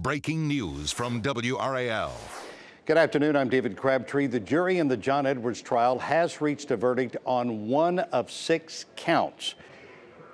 Breaking news from WRAL. Good afternoon. I'm David Crabtree. The jury in the John Edwards trial has reached a verdict on one of six counts.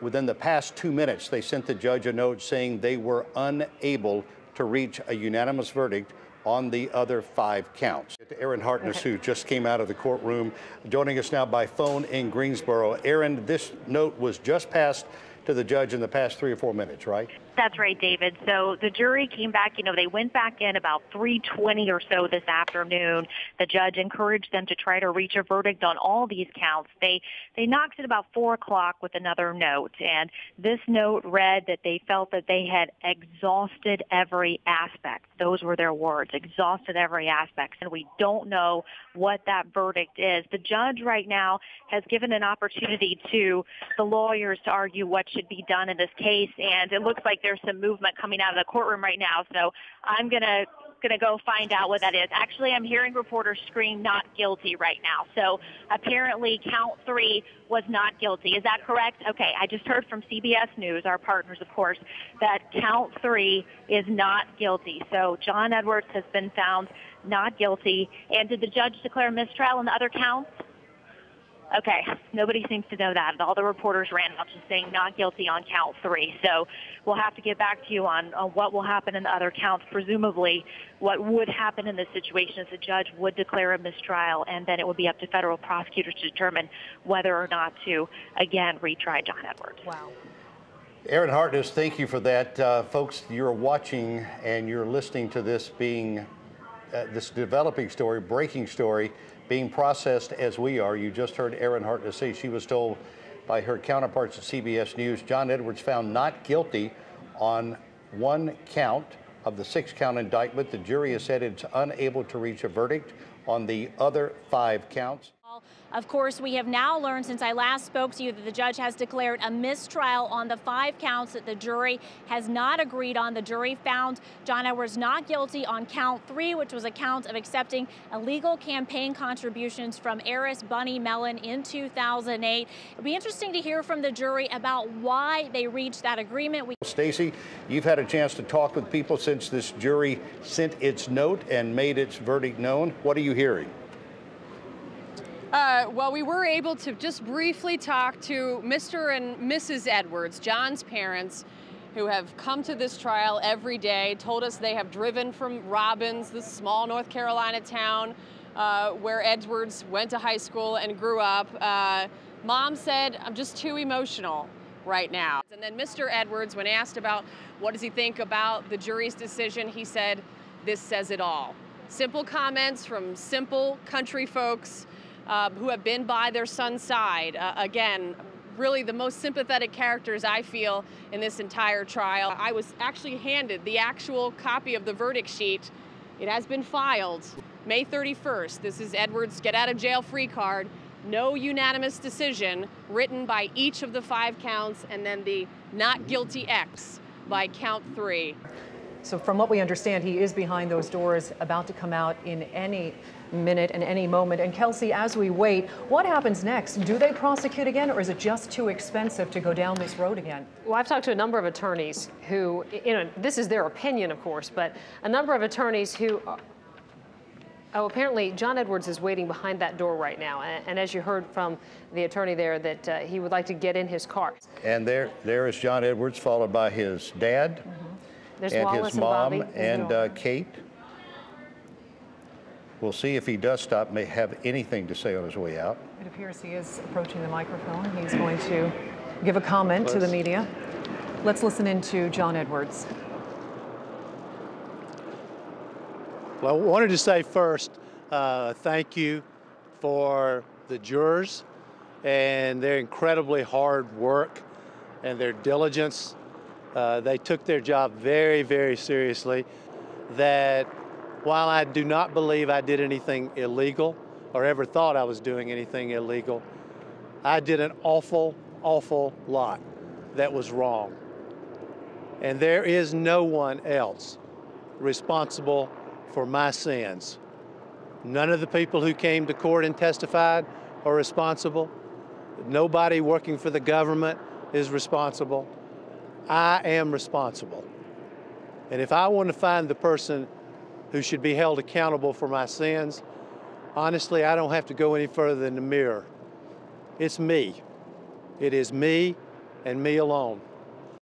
Within the past two minutes, they sent the judge a note saying they were unable to reach a unanimous verdict on the other five counts. Erin Hartness, who just came out of the courtroom, joining us now by phone in Greensboro. Erin, this note was just passed to the judge in the past three or four minutes, right? That's right, David. So the jury came back, you know, they went back in about 320 or so this afternoon. The judge encouraged them to try to reach a verdict on all these counts. They they knocked at about 4 o'clock with another note, and this note read that they felt that they had exhausted every aspect. Those were their words, exhausted every aspect, and we don't know what that verdict is. The judge right now has given an opportunity to the lawyers to argue what should be done in this case, and it looks like there's some movement coming out of the courtroom right now. So I'm going to go find out what that is. Actually, I'm hearing reporters scream not guilty right now. So apparently count three was not guilty. Is that correct? Okay, I just heard from CBS News, our partners, of course, that count three is not guilty. So John Edwards has been found not guilty. And did the judge declare mistrial on the other counts? Okay, nobody seems to know that. All the reporters ran out just saying not guilty on count three. So we'll have to get back to you on, on what will happen in the other counts. Presumably, what would happen in this situation is the judge would declare a mistrial, and then it would be up to federal prosecutors to determine whether or not to, again, retry John Edwards. Wow. Erin Hartness, thank you for that. Uh, folks, you're watching and you're listening to this being, uh, this developing story, breaking story being processed as we are. You just heard Erin Hartness say she was told by her counterparts at CBS News, John Edwards found not guilty on one count of the six count indictment. The jury has said it's unable to reach a verdict on the other five counts. Of course, we have now learned since I last spoke to you that the judge has declared a mistrial on the five counts that the jury has not agreed on. The jury found John Edwards not guilty on count three, which was a count of accepting illegal campaign contributions from heiress Bunny Mellon in 2008. It'll be interesting to hear from the jury about why they reached that agreement. We Stacey, you've had a chance to talk with people since this jury sent its note and made its verdict known. What are you hearing? Uh, well, we were able to just briefly talk to Mr. and Mrs. Edwards, John's parents, who have come to this trial every day, told us they have driven from Robbins, this small North Carolina town uh, where Edwards went to high school and grew up. Uh, Mom said, I'm just too emotional right now. And then Mr. Edwards, when asked about what does he think about the jury's decision, he said, this says it all. Simple comments from simple country folks uh, who have been by their son's side. Uh, again, really the most sympathetic characters I feel in this entire trial. I was actually handed the actual copy of the verdict sheet. It has been filed May 31st. This is Edwards' get out of jail free card. No unanimous decision written by each of the five counts, and then the not guilty X by count three. So, from what we understand, he is behind those doors, about to come out in any minute and any moment. And Kelsey, as we wait, what happens next? Do they prosecute again, or is it just too expensive to go down this road again? Well, I've talked to a number of attorneys who, you know, this is their opinion, of course, but a number of attorneys who Oh, apparently John Edwards is waiting behind that door right now. And, and as you heard from the attorney there, that uh, he would like to get in his car. And there, there is John Edwards, followed by his dad, mm -hmm. And his mom, and, and uh, Cate. We'll see if he does stop, may have anything to say on his way out. It appears he is approaching the microphone. He's going to give a comment to the media. Let's listen in to John Edwards. Well, I wanted to say first, uh, thank you for the jurors and their incredibly hard work and their diligence. Uh, they took their job very, very seriously. That while I do not believe I did anything illegal or ever thought I was doing anything illegal, I did an awful, awful lot that was wrong. And there is no one else responsible for my sins. None of the people who came to court and testified are responsible. Nobody working for the government is responsible. I am responsible. And if I want to find the person who should be held accountable for my sins, honestly, I don't have to go any further than the mirror. It's me. It is me and me alone.